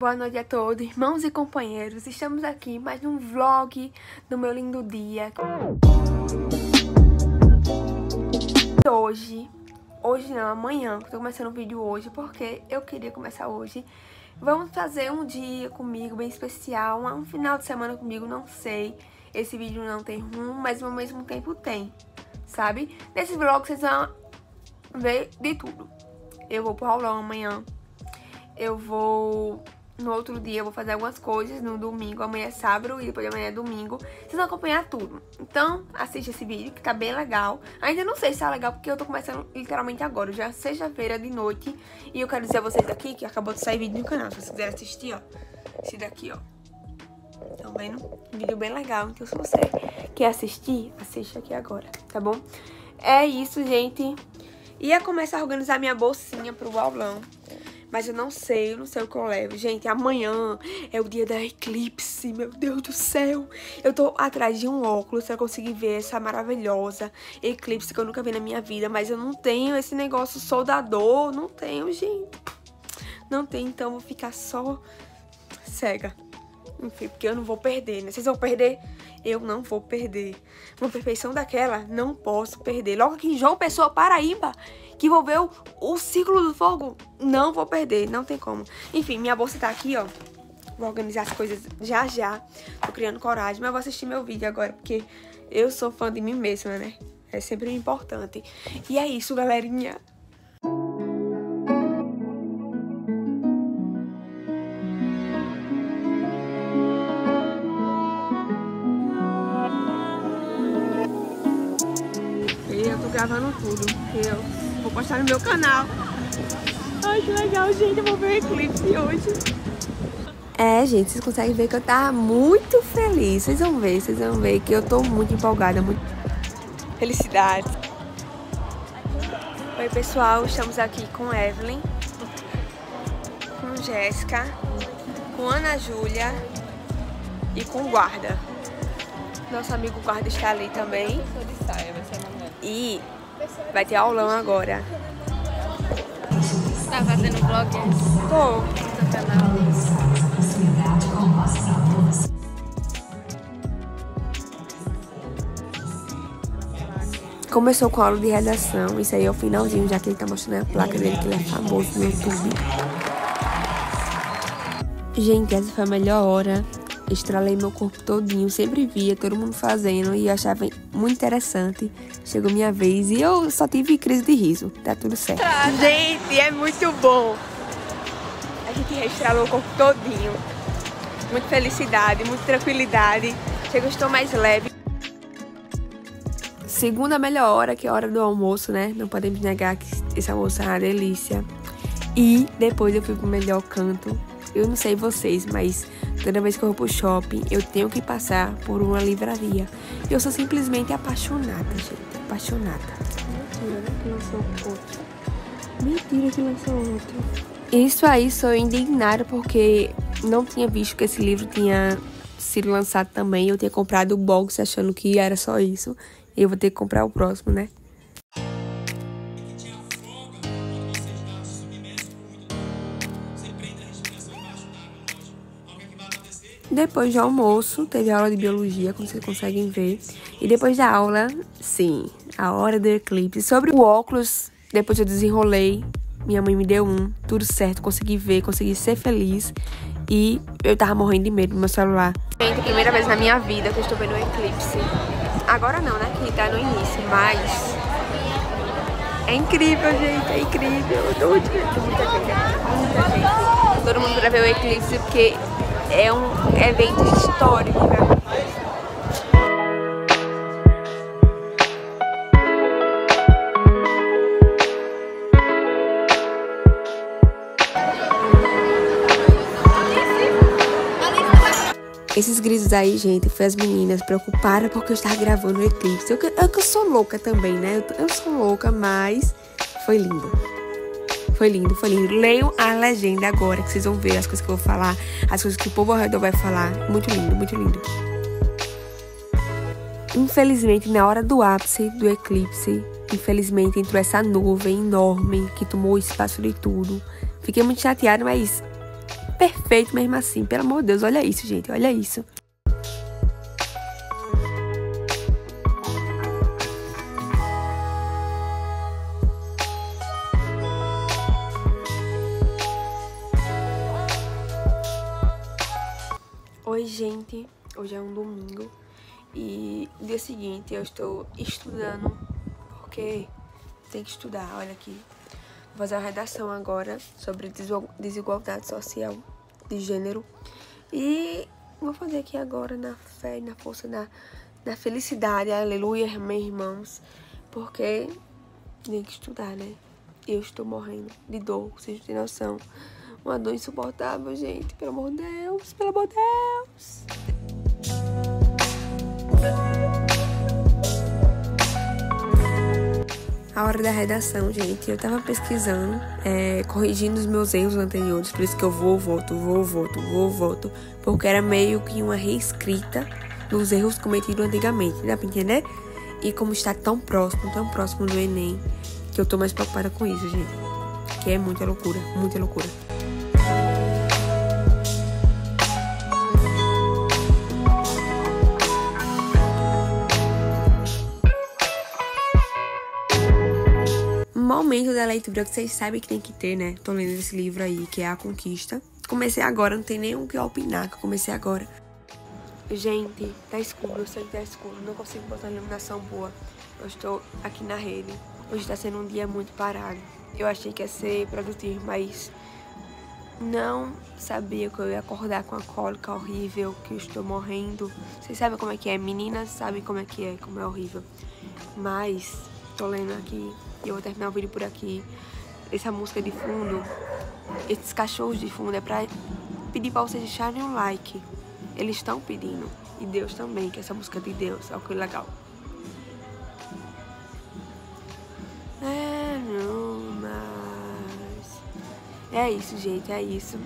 Boa noite a todos, irmãos e companheiros. Estamos aqui mais num vlog do meu lindo dia. Hoje, hoje não, amanhã, tô começando o vídeo hoje porque eu queria começar hoje. Vamos fazer um dia comigo bem especial, um final de semana comigo, não sei. Esse vídeo não tem rumo, mas ao mesmo tempo tem, sabe? Nesse vlog vocês vão ver de tudo. Eu vou pro aulão amanhã. Eu vou no outro dia eu vou fazer algumas coisas, no domingo, amanhã é sábado e depois de amanhã é domingo. Vocês vão acompanhar tudo. Então, assiste esse vídeo que tá bem legal. Ainda não sei se tá legal porque eu tô começando literalmente agora, já é sexta-feira de noite. E eu quero dizer a vocês aqui que acabou de sair vídeo no canal. Se vocês quiserem assistir, ó, esse daqui, ó. Estão vendo? Um vídeo bem legal. Então, se você quer assistir, assiste aqui agora, tá bom? É isso, gente. Ia começar a organizar minha bolsinha pro aulão. Mas eu não sei, eu não sei o que eu levo. Gente, amanhã é o dia da eclipse, meu Deus do céu. Eu tô atrás de um óculos pra conseguir ver essa maravilhosa eclipse que eu nunca vi na minha vida. Mas eu não tenho esse negócio soldador, não tenho, gente. Não tenho, então vou ficar só cega. Enfim, porque eu não vou perder, né? Vocês vão perder? Eu não vou perder. Uma perfeição daquela, não posso perder. Logo aqui em João Pessoa, Paraíba, que envolveu o ciclo do fogo, não vou perder, não tem como. Enfim, minha bolsa tá aqui, ó. Vou organizar as coisas já já. Tô criando coragem, mas vou assistir meu vídeo agora, porque eu sou fã de mim mesma, né? É sempre importante. E é isso, galerinha. E eu tô gravando tudo, que eu Vou postar no meu canal. Ai, que legal, gente. Eu vou ver o eclipse hoje. É, gente, vocês conseguem ver que eu tava muito feliz. Vocês vão ver, vocês vão ver que eu tô muito empolgada, muito felicidade. Oi, pessoal, estamos aqui com Evelyn, com Jéssica, com Ana Júlia e com o guarda. Nosso amigo guarda está ali também. E Vai ter aulão agora. Tá fazendo vlog? Tô. No canal. Começou com a aula de redação, isso aí é o finalzinho, já que ele tá mostrando a placa dele, que ele é famoso no YouTube. Gente, essa foi a melhor hora estralei meu corpo todinho, sempre via todo mundo fazendo e achava muito interessante. Chegou minha vez e eu só tive crise de riso, tá tudo certo. Ah, gente, é muito bom. A gente estralou o corpo todinho. Muita felicidade, muita tranquilidade. Chegou, estou mais leve. Segunda melhor hora, que é a hora do almoço, né? Não podemos negar que esse almoço é uma delícia. E depois eu fui pro melhor canto. Eu não sei vocês, mas Toda vez que eu vou pro shopping, eu tenho que passar por uma livraria. Eu sou simplesmente apaixonada, gente. Apaixonada. Mentira, né? Que lançou outro. Mentira que lançou outro. Isso aí sou indignada porque não tinha visto que esse livro tinha sido lançado também. Eu tinha comprado o box achando que era só isso. E eu vou ter que comprar o próximo, né? Depois do almoço, teve aula de biologia, como vocês conseguem ver. E depois da aula, sim, a hora do eclipse. Sobre o óculos, depois eu desenrolei. Minha mãe me deu um, tudo certo, consegui ver, consegui ser feliz. E eu tava morrendo de medo no meu celular. Gente, primeira vez na minha vida que eu estou vendo o eclipse. Agora não, né? Que tá no início, mas. É incrível, gente, é incrível. Eu tô muito gente, muita gente. Todo mundo pra ver o eclipse porque é um evento histórico mim. Esses gritos aí, gente, foi as meninas preocupadas porque eu estava gravando o eclipse. Eu, eu, eu sou louca também, né? Eu, eu sou louca, mas foi lindo. Foi lindo, foi lindo. Leiam a legenda agora, que vocês vão ver as coisas que eu vou falar, as coisas que o povo ao redor vai falar. Muito lindo, muito lindo. Infelizmente, na hora do ápice do eclipse, infelizmente entrou essa nuvem enorme que tomou o espaço de tudo. Fiquei muito chateada, mas perfeito mesmo assim. Pelo amor de Deus, olha isso, gente, olha isso. Gente. Hoje é um domingo e dia seguinte eu estou estudando porque tem que estudar. Olha aqui. Vou fazer uma redação agora sobre desigualdade social de gênero e vou fazer aqui agora na fé e na força da, da felicidade. Aleluia, meus irmãos. Porque tem que estudar, né? Eu estou morrendo de dor, vocês não têm noção. Uma dor insuportável, gente. Pelo amor de Deus, pelo amor de Deus. A hora da redação, gente, eu tava pesquisando, é, corrigindo os meus erros anteriores, por isso que eu vou, volto, vou, volto, vou, volto, porque era meio que uma reescrita dos erros cometidos antigamente, dá pra entender? E como está tão próximo, tão próximo do Enem, que eu tô mais preocupada com isso, gente. Que é muita loucura, muita loucura. Momento da leitura que vocês sabem que tem que ter, né? Tô lendo esse livro aí, que é A Conquista. Comecei agora, não tem o que opinar, que eu comecei agora. Gente, tá escuro, eu sei que tá escuro, não consigo botar iluminação boa. Eu estou aqui na rede. Hoje tá sendo um dia muito parado. Eu achei que ia ser produtivo, mas não sabia que eu ia acordar com a cólica horrível, que eu estou morrendo. Vocês sabem como é que é? Meninas sabem como é que é, como é horrível. Mas tô lendo aqui e eu vou terminar o vídeo por aqui. Essa música de fundo, esses cachorros de fundo é pra pedir pra vocês deixarem um like. Eles estão pedindo. E Deus também, que essa música é de Deus. Olha que legal. É, não mais. É isso, gente, é isso.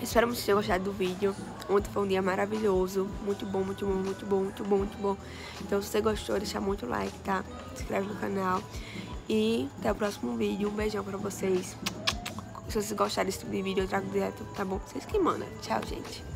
Espero que vocês tenham gostado do vídeo. Ontem foi um dia maravilhoso. Muito bom, muito bom, muito bom, muito bom, muito bom. Então, se você gostou, deixa muito like, tá? Se inscreve no canal. E até o próximo vídeo. Um beijão pra vocês. Se vocês gostarem desse tipo de vídeo, eu trago direto, tá bom? Vocês que mandam. Tchau, gente.